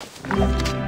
you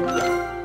Música